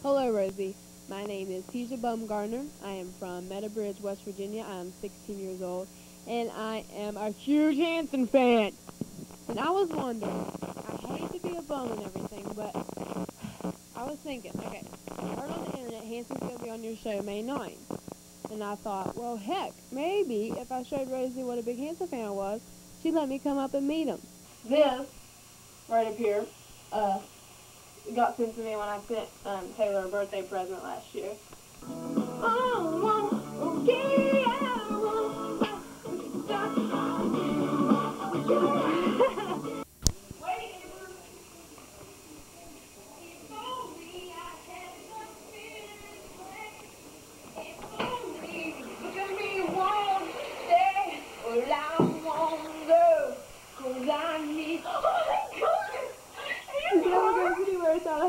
Hello, Rosie. My name is Tijah Bumgarner. I am from Meadowbridge, West Virginia. I am 16 years old, and I am a huge Hanson fan. And I was wondering, I hate to be a bum and everything, but I was thinking, okay, I heard on the internet Hanson's going to be on your show May 9th. And I thought, well, heck, maybe if I showed Rosie what a big Hanson fan I was, she'd let me come up and meet him. This, right up here, uh, got sent to me when I sent um, Taylor a birthday present last year. Oh,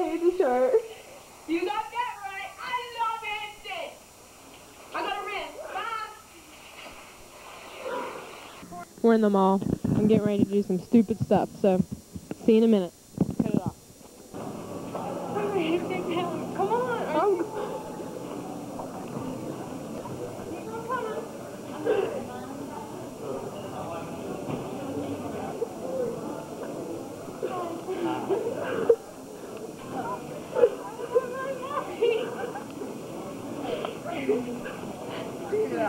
hate the shirt. You got that right. I love it. I got a ring. Bye. We're in the mall. I'm getting ready to do some stupid stuff, so see you in a minute. Cut it off. Come on.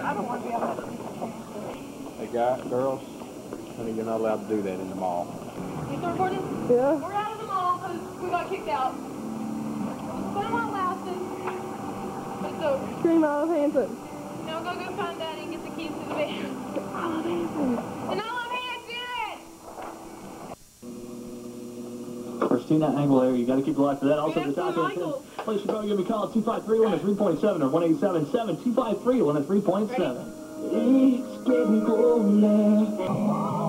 I don't want to be Oh. Hey, guys, girls, honey, you're not allowed to do that in the mall. You still recording? Yeah. We're out of the mall because we got kicked out. Put them on loudspeaker. It's over. Scream out of Hanson. Now go go find Daddy and get the keys to the van. I love Hanson. And I love Hanson! First team that angle there, you got to keep the light for that. Also, the top afternoon, end. Michael. Place your phone, give me a call at 253 3.7 or 1877 253 3.7. It's getting colder.